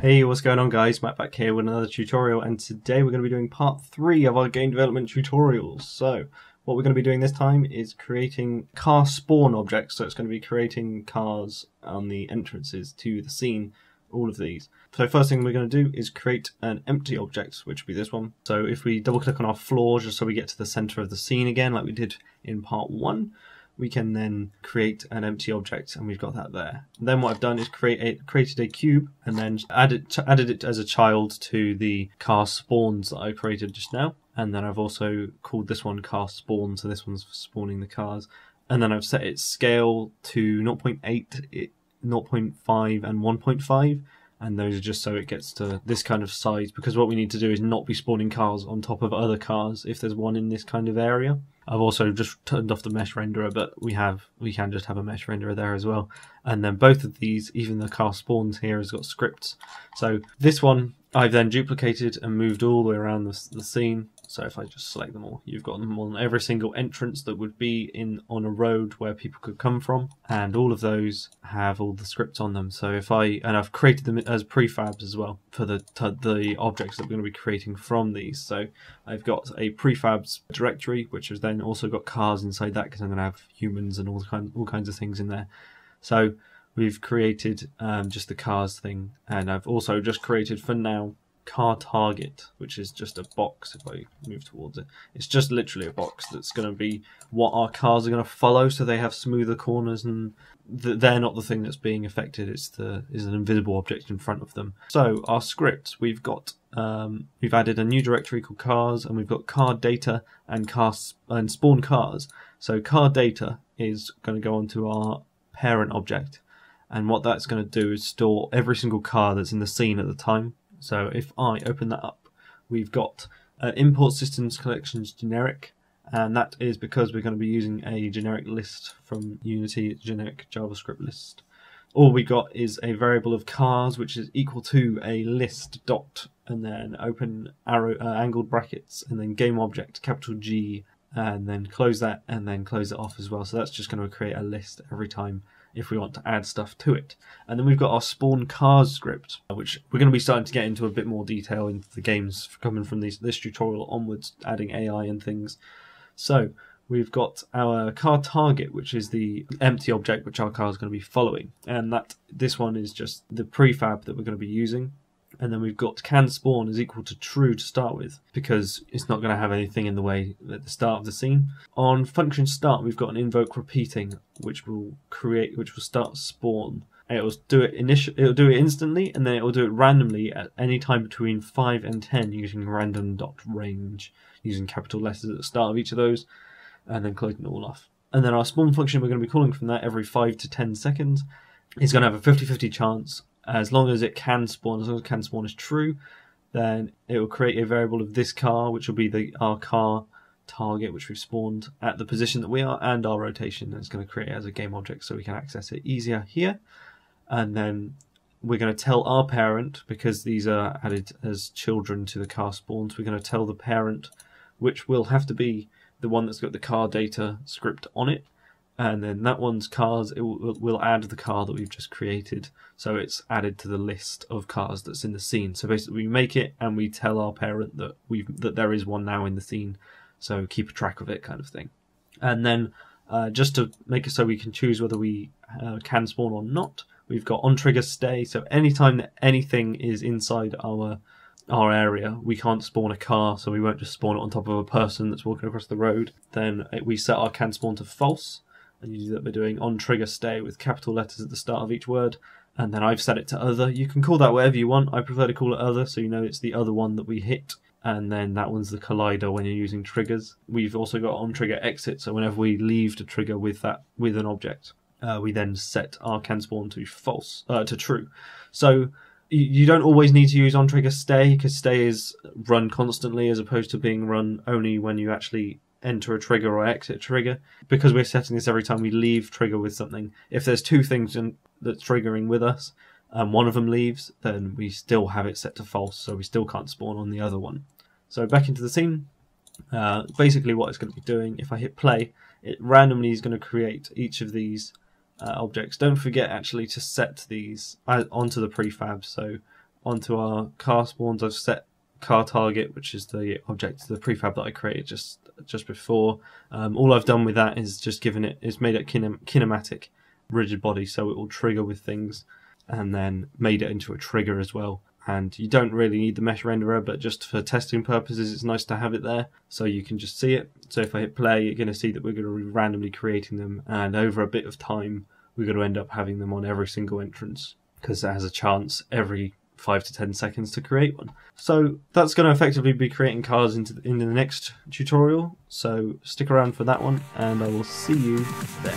Hey, what's going on guys? Matt back here with another tutorial and today we're going to be doing part 3 of our game development tutorials. So, what we're going to be doing this time is creating car spawn objects, so it's going to be creating cars on the entrances to the scene, all of these. So first thing we're going to do is create an empty object, which will be this one. So if we double click on our floor just so we get to the center of the scene again, like we did in part 1, we can then create an empty object and we've got that there. And then what I've done is create a, created a cube and then added, added it as a child to the car spawns that I created just now. And then I've also called this one car spawn, so this one's for spawning the cars. And then I've set its scale to 0.8, 0.5 and 1.5 and those are just so it gets to this kind of size because what we need to do is not be spawning cars on top of other cars if there's one in this kind of area. I've also just turned off the mesh renderer, but we have we can just have a mesh renderer there as well. And then both of these, even the car spawns here, has got scripts. So this one I've then duplicated and moved all the way around the, the scene so if I just select them all, you've got them on every single entrance that would be in on a road where people could come from, and all of those have all the scripts on them. So if I and I've created them as prefabs as well for the the objects that we're going to be creating from these. So I've got a prefabs directory, which has then also got cars inside that because I'm going to have humans and all kind all kinds of things in there. So we've created um, just the cars thing, and I've also just created for now car target, which is just a box if I move towards it. It's just literally a box that's going to be what our cars are going to follow, so they have smoother corners and th- they're not the thing that's being affected. It's the is an invisible object in front of them. So our script, we've got um, we've added a new directory called cars, and we've got car data and car and spawn cars. So car data is going to go onto our parent object. And what that's going to do is store every single car that's in the scene at the time. So if I open that up, we've got uh, import systems collections generic, and that is because we're going to be using a generic list from Unity, generic JavaScript list. All we got is a variable of cars, which is equal to a list dot, and then open arrow uh, angled brackets, and then game object capital G, and then close that, and then close it off as well. So that's just going to create a list every time if we want to add stuff to it. And then we've got our spawn cars script, which we're going to be starting to get into a bit more detail into the games coming from this, this tutorial onwards, adding AI and things. So we've got our car target, which is the empty object which our car is going to be following. And that this one is just the prefab that we're going to be using and then we've got can spawn is equal to true to start with because it's not going to have anything in the way at the start of the scene. On function start, we've got an invoke repeating, which will create, which will start spawn. It'll do it initial, it'll do it instantly, and then it will do it randomly at any time between five and ten using random dot range, using capital letters at the start of each of those, and then closing it all off. And then our spawn function, we're going to be calling from that every five to ten seconds. It's going to have a 50-50 chance Uh, as long as it can spawn, as long as can spawn is true, then it will create a variable of this car, which will be the our car target, which we've spawned at the position that we are, and our rotation. And it's going to create as a game object so we can access it easier here. And then we're going to tell our parent, because these are added as children to the car spawns, we're going to tell the parent, which will have to be the one that's got the car data script on it, and then that one's cars it will, will add the car that we've just created. So it's added to the list of cars that's in the scene. So basically we make it and we tell our parent that we've that there is one now in the scene. So keep a track of it kind of thing. And then uh, just to make it so we can choose whether we uh, can spawn or not we've got on trigger stay. So anytime that anything is inside our our area, we can't spawn a car, so we won't just spawn it on top of a person that's walking across the road. Then we set our can spawn to false, do that by doing on trigger stay with capital letters at the start of each word. And then I've set it to other. You can call that whatever you want. I prefer to call it other, so you know it's the other one that we hit. And then that one's the collider when you're using triggers. We've also got on trigger exit, so whenever we leave the trigger with that with an object, uh, we then set our can spawn to false uh, to true. So you don't always need to use on trigger stay because stay is run constantly as opposed to being run only when you actually enter a trigger or exit trigger because we're setting this every time we leave trigger with something. If there's two things in, that's triggering with us, and one of them leaves, then we still have it set to false, so we still can't spawn on the other one. So back into the scene. Uh, basically, what it's going to be doing, if I hit play, it randomly is going to create each of these uh, objects. Don't forget actually to set these uh, onto the prefab. So onto our car spawns, I've set car target, which is the object, the prefab that I created just just before. Um, all I've done with that is just given it, it is made it kinem- kinematic, rigid body, so it will trigger with things, and then made it into a trigger as well. And you don't really need the mesh renderer, but just for testing purposes, it's nice to have it there so you can just see it. So if I hit play, you're going to see that we're going to be randomly creating them, and over a bit of time, we're going to end up having them on every single entrance because it has a chance every five to ten seconds to create one. So that's going to effectively be creating cars into the, in the next tutorial. So stick around for that one, and I will see you there.